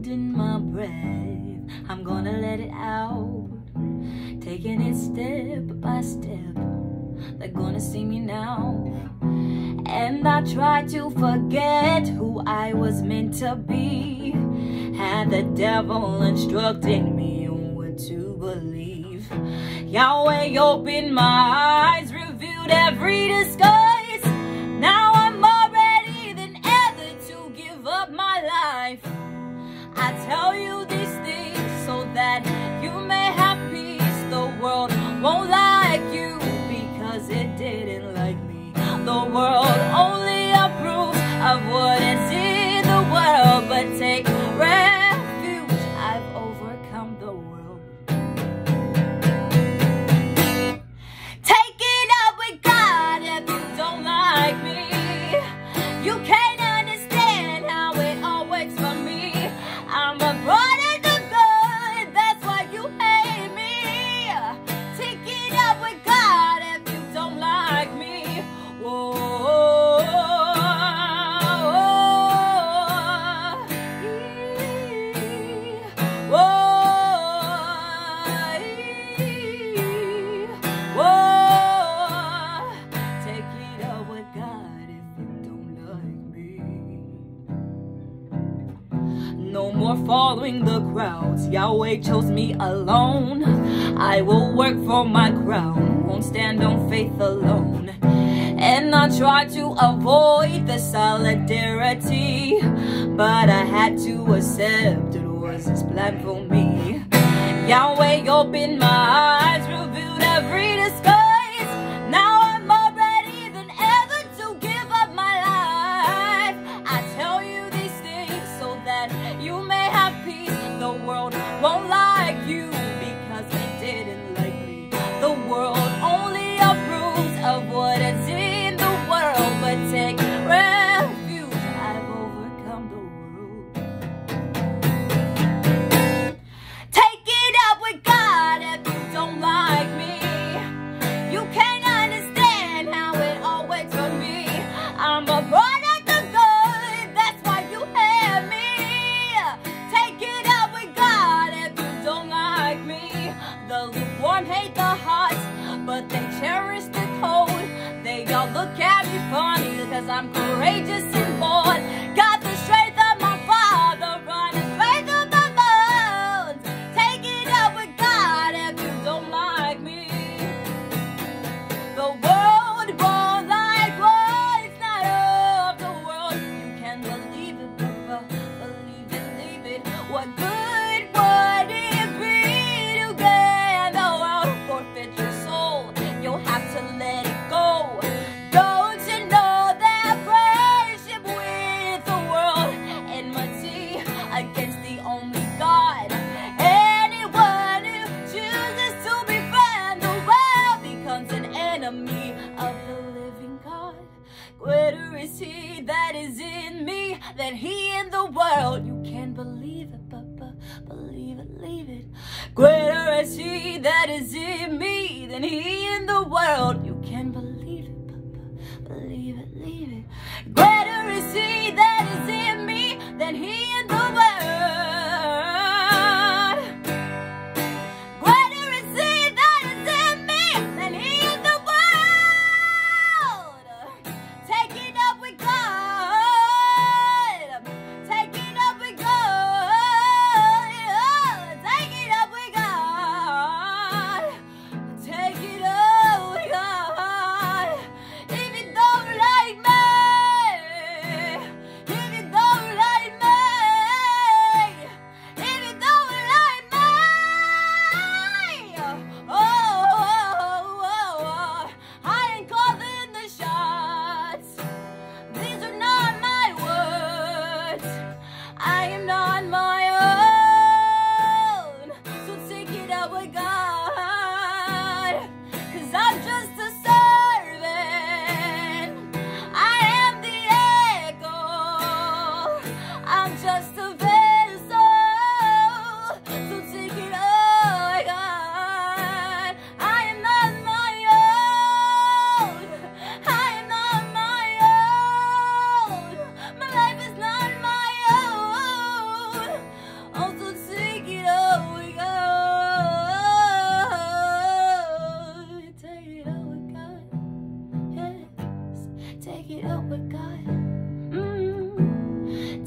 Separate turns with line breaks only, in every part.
holding my breath. I'm gonna let it out. Taking it step by step. They're gonna see me now. And I try to forget who I was meant to be. Had the devil instructing me on what to believe. Yahweh opened my eyes, revealed every disguise. I tell you these No more following the crowds. Yahweh chose me alone. I will work for my crown. Won't stand on faith alone. And I tried to avoid the solidarity. But I had to accept it was his plan for me. Yahweh opened my eyes, revealed every disguise. Funny because I'm courageous and bold. Got the strength against the only God? Anyone who chooses to befriend the world becomes an enemy of the living God. Greater is he that is in me than he in the world. You can believe it, Papa. Believe it, leave it. Greater is he that is in me than he in the world. You can believe it, Papa. Believe it, leave it. Greater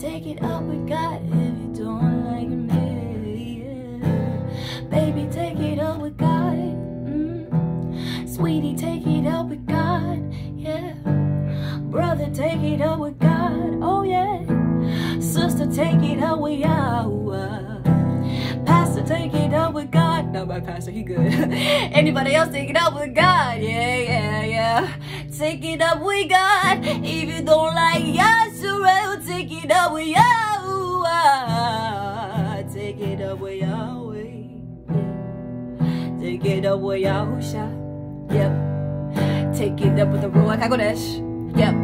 Take it up with God if you don't like me. Yeah. Baby, take it up with God. Mm. Sweetie, take it up with God. Yeah. Brother, take it up with God. Oh, yeah. Sister, take it up with Yahweh. Pastor, take it up with God. No, my pastor, he good. Anybody else take it up with God? Yeah, yeah. Take it up with God. If you don't like Yahshua, take it up with Yahweh. Take it up with Yahweh. Take it up with Yahusha. Yep. Take it up with the Ruach HaKodesh. Yep.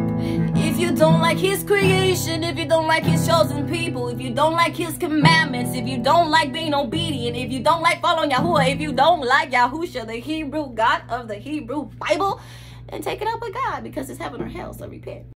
If you don't like his creation, if you don't like his chosen people, if you don't like his commandments, if you don't like being obedient, if you don't like following Yahuwah, if you don't like Yahusha, the Hebrew God of the Hebrew Bible, then take it up with God because it's heaven or hell, so repent.